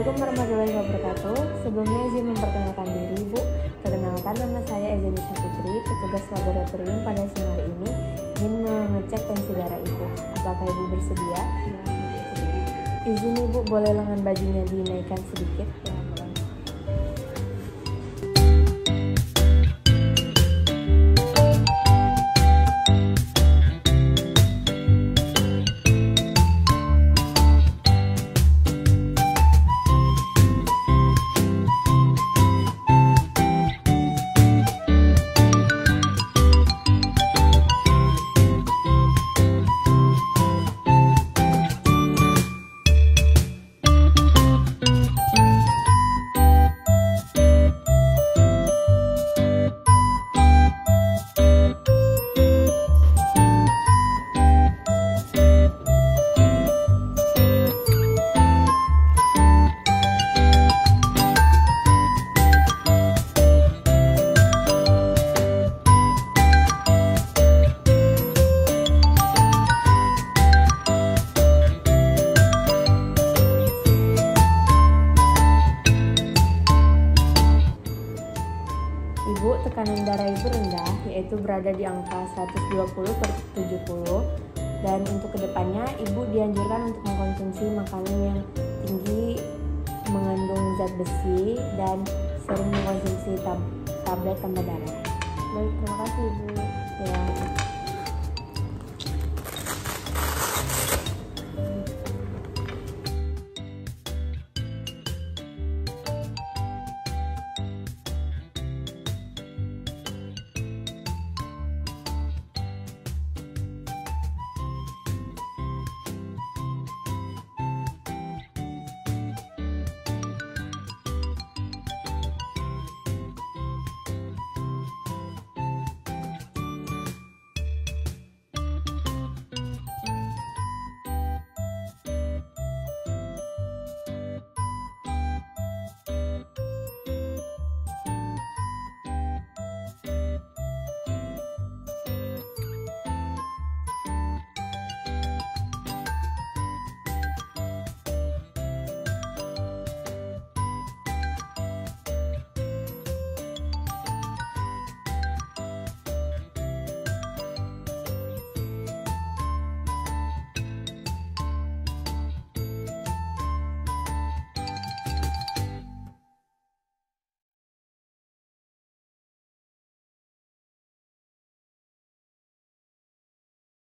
Assalamualaikum warahmatullahi wabarakatuh. Sebelumnya izin memperkenalkan diri, Bu. Perkenalkan nama saya Ezenisha Putri, petugas laboratorium pada siang hari ini ingin mengecek tensi darah Ibu. Apakah Ibu bersedia? Izin Ibu, boleh lengan bajunya dinaikkan sedikit? Tekanan darah Ibu rendah, yaitu berada di angka 120 per 70. Dan untuk ke depannya, Ibu dianjurkan untuk mengkonsumsi makanan yang tinggi mengandung zat besi dan sering mengkonsumsi tab tablet tambah darah. Baik, terima kasih Ibu.